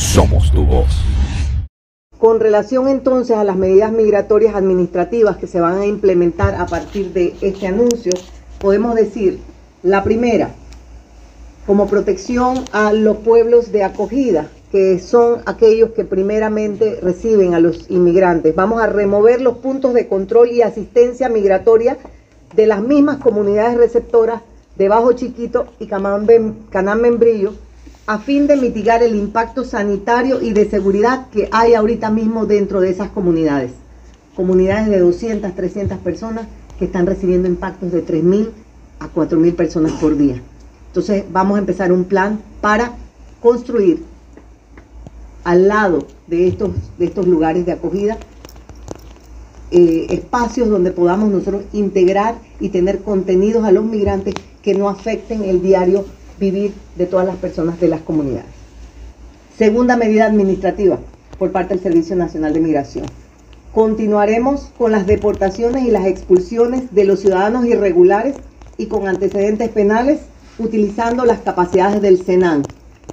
Somos tu voz. Con relación entonces a las medidas migratorias administrativas que se van a implementar a partir de este anuncio, podemos decir, la primera, como protección a los pueblos de acogida, que son aquellos que primeramente reciben a los inmigrantes. Vamos a remover los puntos de control y asistencia migratoria de las mismas comunidades receptoras de Bajo Chiquito y Canán Membrillo a fin de mitigar el impacto sanitario y de seguridad que hay ahorita mismo dentro de esas comunidades. Comunidades de 200, 300 personas que están recibiendo impactos de 3.000 a 4.000 personas por día. Entonces vamos a empezar un plan para construir al lado de estos, de estos lugares de acogida eh, espacios donde podamos nosotros integrar y tener contenidos a los migrantes que no afecten el diario vivir de todas las personas de las comunidades. Segunda medida administrativa por parte del Servicio Nacional de Migración. Continuaremos con las deportaciones y las expulsiones de los ciudadanos irregulares y con antecedentes penales utilizando las capacidades del SENAN.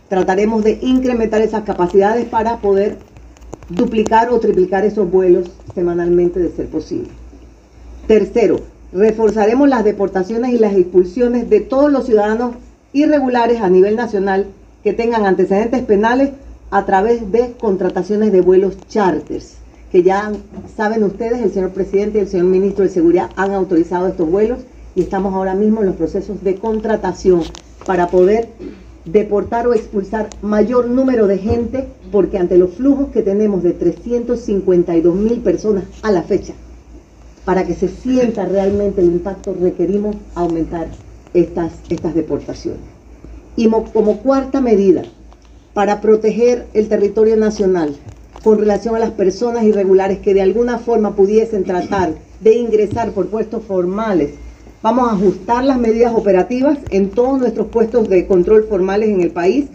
Trataremos de incrementar esas capacidades para poder duplicar o triplicar esos vuelos semanalmente de ser posible. Tercero, reforzaremos las deportaciones y las expulsiones de todos los ciudadanos irregulares a nivel nacional que tengan antecedentes penales a través de contrataciones de vuelos charters, que ya saben ustedes, el señor presidente y el señor ministro de Seguridad han autorizado estos vuelos y estamos ahora mismo en los procesos de contratación para poder deportar o expulsar mayor número de gente, porque ante los flujos que tenemos de 352 mil personas a la fecha, para que se sienta realmente el impacto, requerimos aumentar estas, estas deportaciones. Y como cuarta medida, para proteger el territorio nacional con relación a las personas irregulares que de alguna forma pudiesen tratar de ingresar por puestos formales, vamos a ajustar las medidas operativas en todos nuestros puestos de control formales en el país